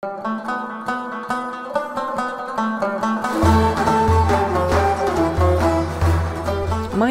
My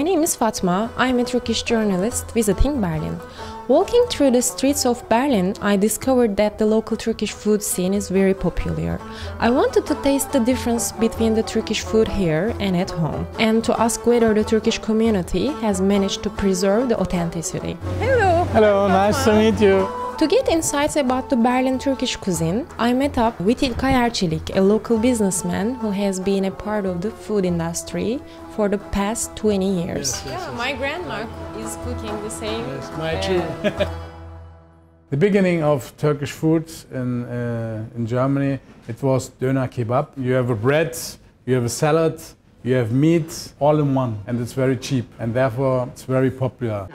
name is Fatma. I'm a Turkish journalist visiting Berlin. Walking through the streets of Berlin, I discovered that the local Turkish food scene is very popular. I wanted to taste the difference between the Turkish food here and at home, and to ask whether the Turkish community has managed to preserve the authenticity. Hello! Hello, nice to meet you. To get insights about the Berlin Turkish cuisine, I met up with İlkay Erçelik, a local businessman who has been a part of the food industry for the past 20 years. Yeah, my grandma is cooking the same. Yes, my too. the beginning of Turkish food in, uh, in Germany, it was döner kebab. You have a bread, you have a salad, you have meat, all in one. And it's very cheap. And therefore, it's very popular.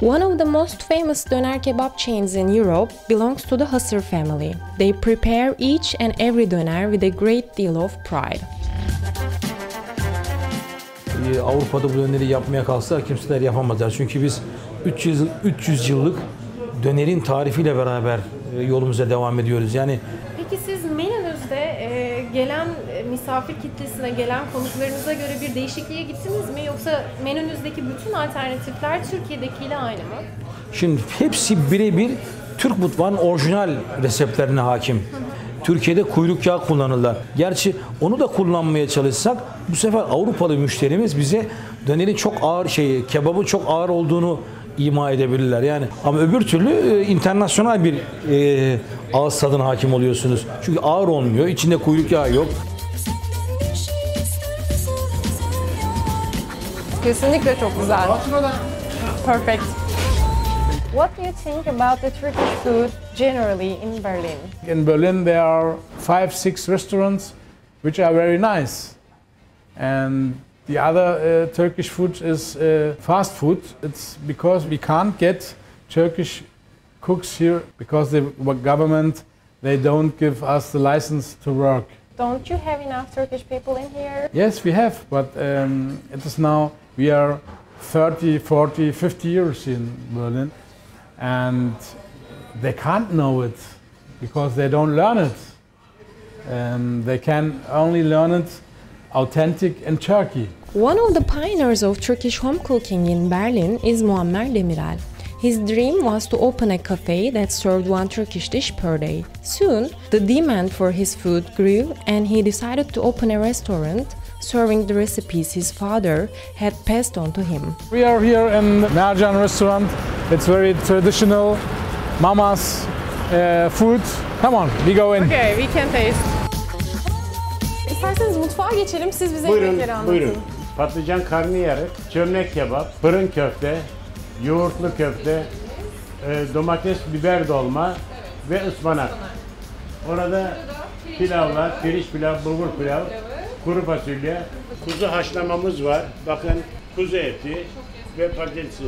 One of the most famous doner kebab chains in Europe belongs to the Husser family. They prepare each and every doner with a great deal of pride. Ee, Avrupa'da bu döneri yapmaya kalksa kimseler yapamazlar. Çünkü biz 300, 300 yıllık dönerin tarifiyle beraber e, yolumuza devam ediyoruz. Yani Peki siz menünüzde e, gelen e, misafir kitlesine, gelen konuklarınıza göre bir değişikliğe gittiniz mi? Yoksa menünüzdeki bütün alternatifler Türkiye'dekiyle aynı mı? Şimdi hepsi birebir Türk mutfağının orijinal reseptlerine hakim. Türkiye'de kuyruk yağı kullanırlar. Gerçi onu da kullanmaya çalışsak bu sefer Avrupalı müşterimiz bize dönerin çok ağır şeyi, kebabın çok ağır olduğunu ima edebilirler. Yani ama öbür türlü e, internasyonel bir e, ağız tadına hakim oluyorsunuz. Çünkü ağır olmuyor. içinde kuyruk yağı yok. Kesinlikle çok güzel. Perfect. What do you think about the Turkish food generally in Berlin? In Berlin, there are five, six restaurants which are very nice. And the other uh, Turkish food is uh, fast food. It's because we can't get Turkish cooks here because the government they don't give us the license to work. Don't you have enough Turkish people in here? Yes, we have, but um, it is now we are 30, 40, 50 years in Berlin, and they can't know it because they don't learn it. Um, they can only learn it authentic in Turkey. One of the pioneers of Turkish home cooking in Berlin is Muammer Demirel. His dream was to open a cafe that served one Turkish dish per day. Soon, the demand for his food grew and he decided to open a restaurant serving the recipes his father had passed on to him. We are here in Mercan restaurant. It's very traditional, mama's uh, food. Come on, we go in. Okay, we can taste. İsterseniz mutfağa geçelim, siz bize Buyurun, yemekleri anlatın. buyurun. Patlıcan karnıyarık, çömlek kebap, fırın köfte, yoğurtlu köfte, e, domates, biber dolma ve ıspanak. Orada pilavlar, pirinç pilav, bulgur pilav, kuru fasulye, kuzu haşlamamız var. Bakın kuzu eti ve patatesi.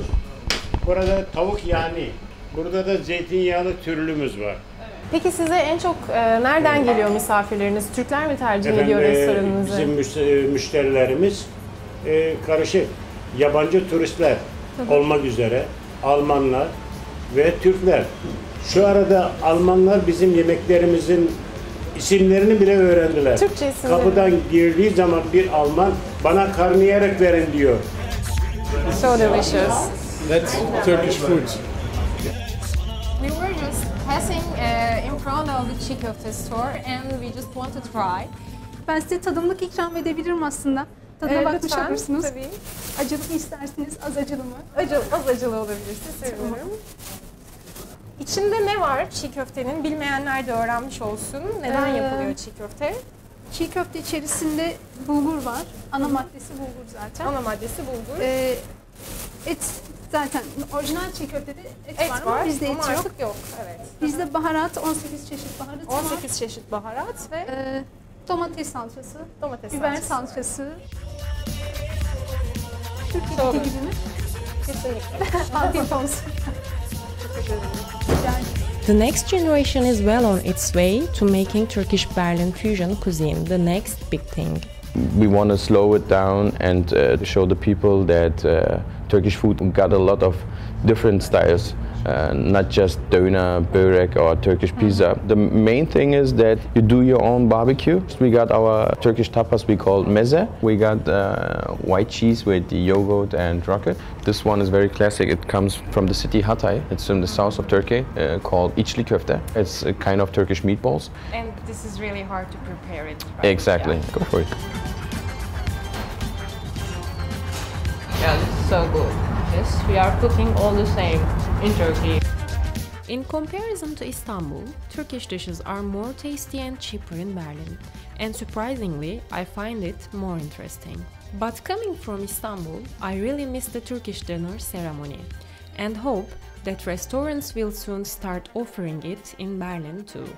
Burada tavuk yani. Burada da zeytinyağlı türlümüz var. Peki size en çok e, nereden geliyor misafirleriniz? Türkler mi tercih Efendim, ediyor e, restoranınızı? Bizim müş- müşterilerimiz e, karışık. Yabancı turistler olmak üzere Almanlar ve Türkler. Şu arada Almanlar bizim yemeklerimizin isimlerini bile öğrendiler. Türkçe isimleri. Kapıdan girdiği zaman bir Alman bana karnıyarık verin diyor. So delicious. That's Turkish food. We were passing uh, in front of the çiğ köfte store and we just want to try. Ben size tadımlık ikram edebilirim aslında. Tadına Ee, bakmış lütfen, olursunuz. tabii. Acılı mı isterseniz, az acılı mı? Acı, az acılı olabilirse sevinirim. İçinde ne var çiğ köftenin? Bilmeyenler de öğrenmiş olsun. Neden Ee, yapılıyor çiğ köfte? Çiğ köfte içerisinde bulgur var. Ana maddesi bulgur zaten. Ana maddesi bulgur. Ee, et zaten orijinal çiğ köftede et, et var, var ama bizde et yok. yok. Evet. Bizde baharat 18 çeşit baharat var. 18 çeşit baharat ve Ee, domates salçası, domates biber salçası. Türkiye'deki gibi mi? Kesinlikle. Afiyet olsun. The next generation is well on its way to making Turkish Berlin fusion cuisine the next big thing. We want to slow it down and uh, show the people that uh, Turkish food got a lot of different styles uh, not just doner, börek, or Turkish pizza. The main thing is that you do your own barbecue. We got our Turkish tapas we call meze. We got uh, white cheese with the yogurt and rocket. This one is very classic. It comes from the city Hatay. It's in the south of Turkey uh, called içli köfte. It's a kind of Turkish meatballs. And this is really hard to prepare it. Exactly. Go for it. Yeah, this is so good. Yes, we are cooking all the same in Turkey. In comparison to Istanbul, Turkish dishes are more tasty and cheaper in Berlin. And surprisingly, I find it more interesting. But coming from Istanbul, I really miss the Turkish dinner ceremony and hope that restaurants will soon start offering it in Berlin too.